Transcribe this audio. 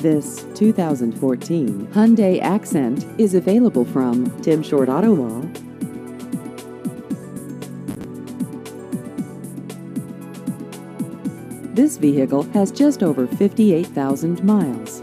This 2014 Hyundai Accent is available from Tim Short Auto Mall. This vehicle has just over 58,000 miles.